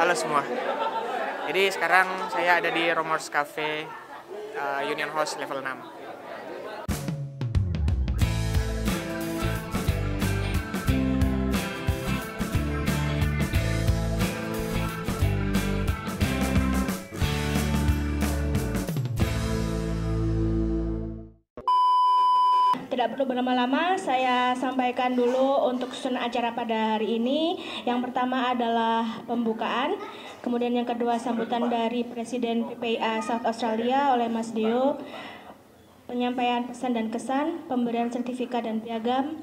Halo semua. Jadi sekarang saya ada di Romors Cafe uh, Union House level 6. Tidak perlu berlama-lama, saya sampaikan dulu untuk susunan acara pada hari ini. Yang pertama adalah pembukaan, kemudian yang kedua sambutan dari Presiden PPIA South Australia oleh Mas Dio, penyampaian pesan dan kesan, pemberian sertifikat dan piagam,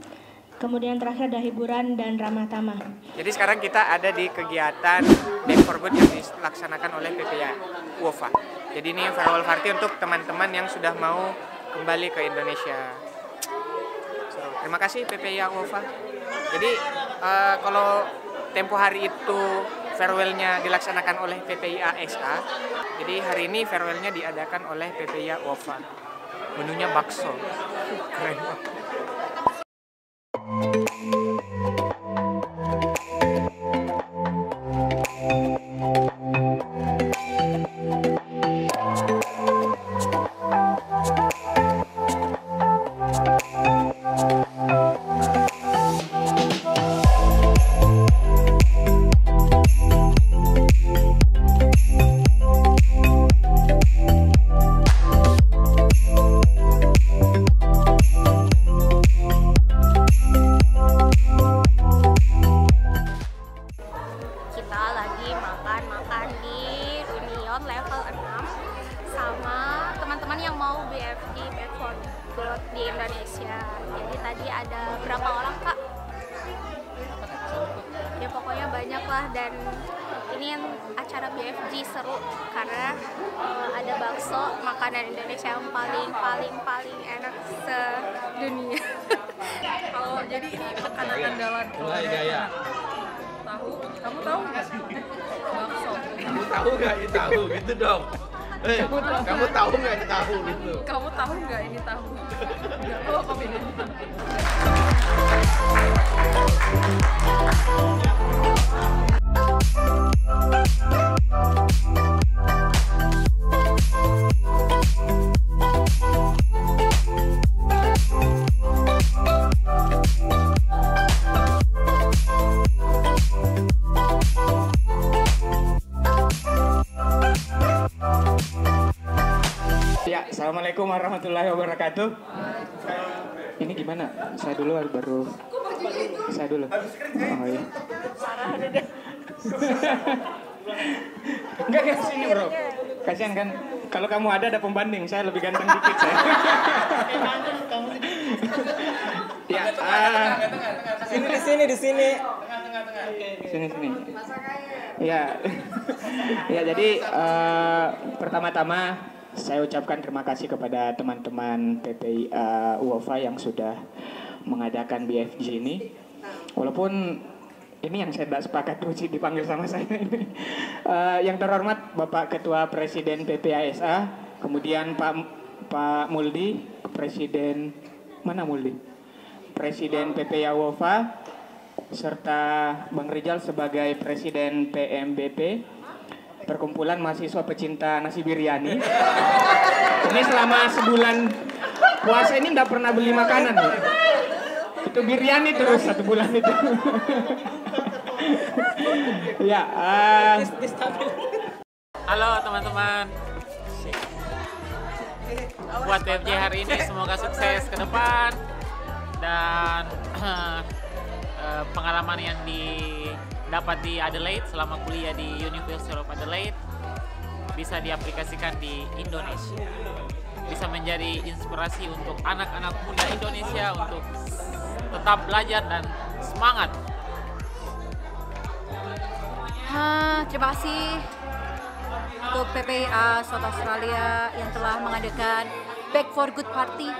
kemudian terakhir ada hiburan dan ramah tamah. Jadi sekarang kita ada di kegiatan Back for yang dilaksanakan oleh PPA WOFA. Jadi ini farewell party untuk teman-teman yang sudah mau kembali ke Indonesia. Terima kasih PPA WOFA. Jadi uh, kalau tempo hari itu farewellnya dilaksanakan oleh PPIA SA, jadi hari ini farewellnya diadakan oleh PPIA WOFA. Menunya bakso. Keren banget. Dan ini yang acara BFG seru karena eh, ada bakso makanan Indonesia yang paling paling paling enak sedunia. Kalau jadi ini makanan andalan Mulai gaya. Tahu, kamu tahu nggak? Bakso. Kamu tahu nggak ini tahu gitu dong. Eh, kamu tahu nggak ini tahu gitu. Kamu tahu nggak ini tahu? Nggak tahu apa bedanya. Wabarakatuh. Ini gimana? Saya dulu baru. Saya dulu. Oh iya. Enggak ke sini bro. Kasihan kan. Kalau kamu ada ada pembanding. Saya lebih ganteng dikit saya. ya. ah, Sini di sini di sini. sini sini. Ya. ya jadi eh, pertama-tama saya ucapkan terima kasih kepada teman-teman PPI eh, UOFA yang sudah mengadakan BFG ini. Walaupun ini yang saya tidak sepakat Ruci dipanggil sama saya ini. Eh, yang terhormat Bapak Ketua Presiden PPASA, kemudian Pak Pak Muldi, Presiden mana Muldi? Presiden PPA WOFA, serta Bang Rizal sebagai Presiden PMBP, Perkumpulan Mahasiswa Pecinta Nasi Biryani. Ini selama sebulan puasa ini tidak pernah beli makanan. Bu. Itu biryani terus satu bulan itu. ya. ah. Halo teman-teman. Buat BFJ hari ini semoga sukses ke depan dan eh, pengalaman yang didapat di Adelaide selama kuliah di University of Adelaide bisa diaplikasikan di Indonesia. Bisa menjadi inspirasi untuk anak-anak muda Indonesia untuk tetap belajar dan semangat. Ah, terima kasih untuk PPIA South Australia yang telah mengadakan Back for Good Party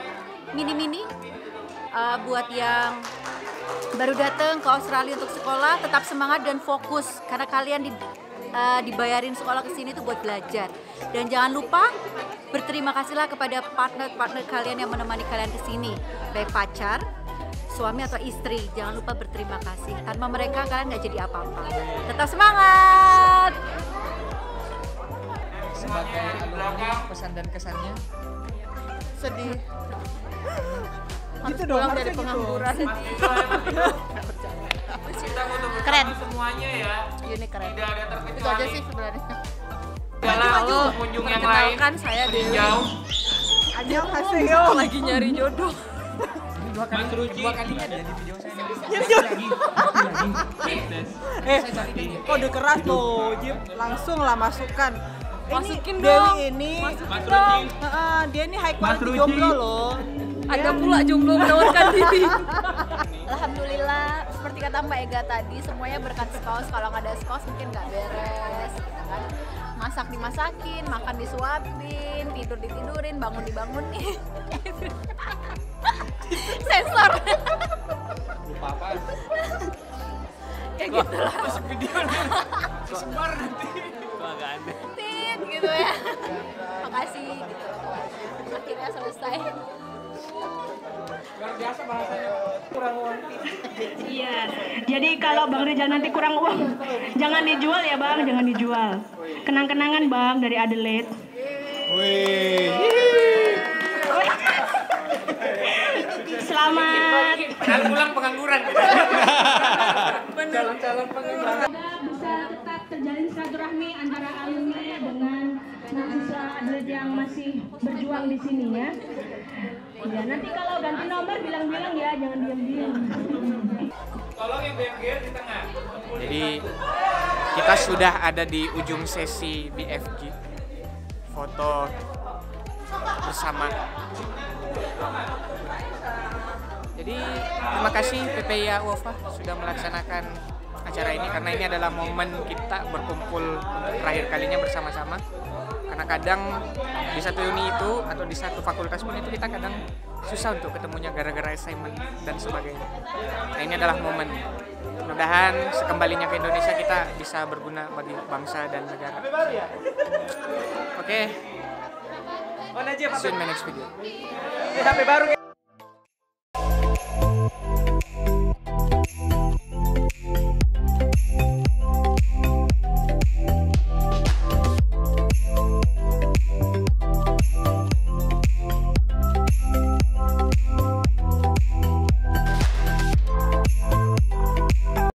mini-mini Ah, buat yang baru datang ke Australia untuk sekolah tetap semangat dan fokus. Karena kalian di, uh, dibayarin sekolah ke sini itu buat belajar. Dan jangan lupa berterima kasihlah kepada partner-partner kalian yang menemani kalian ke sini. Baik pacar suami atau istri jangan lupa berterima kasih. Tanpa mereka kalian nggak jadi apa-apa. Tetap semangat! Sebagai alumni pesan dan kesannya? Sedih. Gitu dong, Pulang dari harusnya gitu. pengangguran. Kita bersama Keren. semuanya ya. Ini keren. Tidak ada Itu aja terkecuali. sih sebenarnya. Jalan Halo, pengunjung yang lain. perkenalkan saya Dewi. Jauh. Annyeonghaseyo. Lagi nyari jodoh. Mas Ruci. Dua kalinya ada di video saya. Eh, kode keras loh, Jip. Langsung lah masukkan. Masukin ini, dong. Dewi ini, Mas dong. Dia ini high quality jomblo loh. Ada pula jomblo menawarkan diri. Alhamdulillah seperti kata Mbak Ega tadi semuanya berkat skos kalau nggak ada skos mungkin nggak beres gitu kan. Masak dimasakin makan disuapin tidur ditidurin bangun dibangunin. Sensor. Lupa apa? kayak gitu lah. Kesebar nanti. tit gitu ya. Makasih gitu. Akhirnya selesai biasa bahasanya. Kurang uang. Iya. Jadi kalau Bang Rizal nanti kurang uang, jangan dijual ya Bang, jangan dijual. Kenang-kenangan Bang dari Adelaide. Wih. Selamat. Padahal pulang pengangguran. Calon-calon pengangguran. bisa tetap terjalin silaturahmi antara alumni dengan mahasiswa Adelaide yang masih berjuang di sini ya. Ya, nanti kalau ganti nomor bilang-bilang ya, jangan diam-diam. Tolong yang BMG di tengah. Jadi kita sudah ada di ujung sesi BFG foto bersama. Jadi terima kasih PPIA UOFA sudah melaksanakan acara ini karena ini adalah momen kita berkumpul untuk terakhir kalinya bersama-sama. Karena kadang di satu uni itu atau di satu fakultas pun itu kita kadang susah untuk ketemunya gara-gara assignment dan sebagainya. Nah ini adalah momen. Mudah-mudahan sekembalinya ke Indonesia kita bisa berguna bagi bangsa dan negara. Oke, Jip? see you in my next video. HP baru.